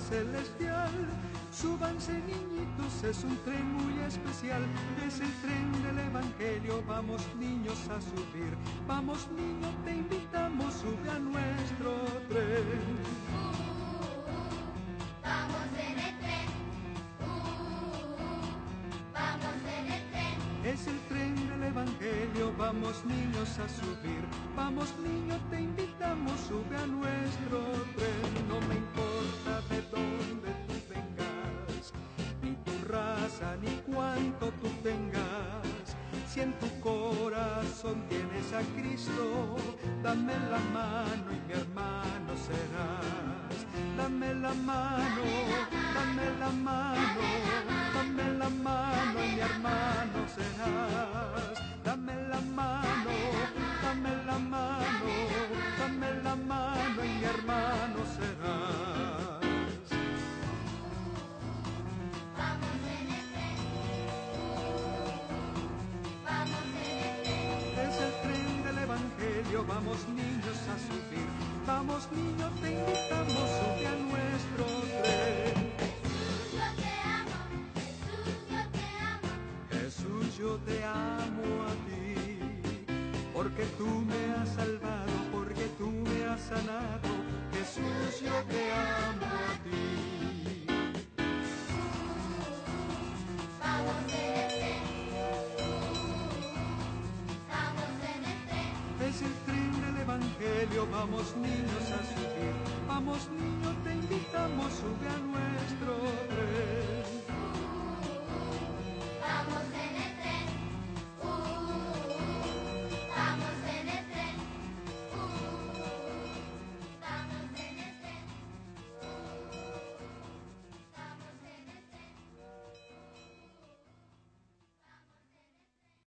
celestial. Súbanse niñitos, es un tren muy especial, es el tren del Evangelio, vamos niños a subir, vamos niños, te invitamos, a nuestro vamos niños a subir, vamos niños, te invitamos, sube a nuestro tren, no me importa de dónde tú vengas, ni tu raza, ni cuánto tú tengas, si en tu corazón tienes a Cristo, dame la mano y mi hermano serás, dame la mano, dame la mano, dame la mano y mi hermano serás, Vamos niños a subir, vamos niños, te invitamos, sube a nuestro tren. Jesús, yo te amo. Jesús, yo te amo. Jesús, yo te amo a ti, porque tú me has salvado, porque tú me has sanado. Jesús, Es el tren del Evangelio, vamos niños a subir,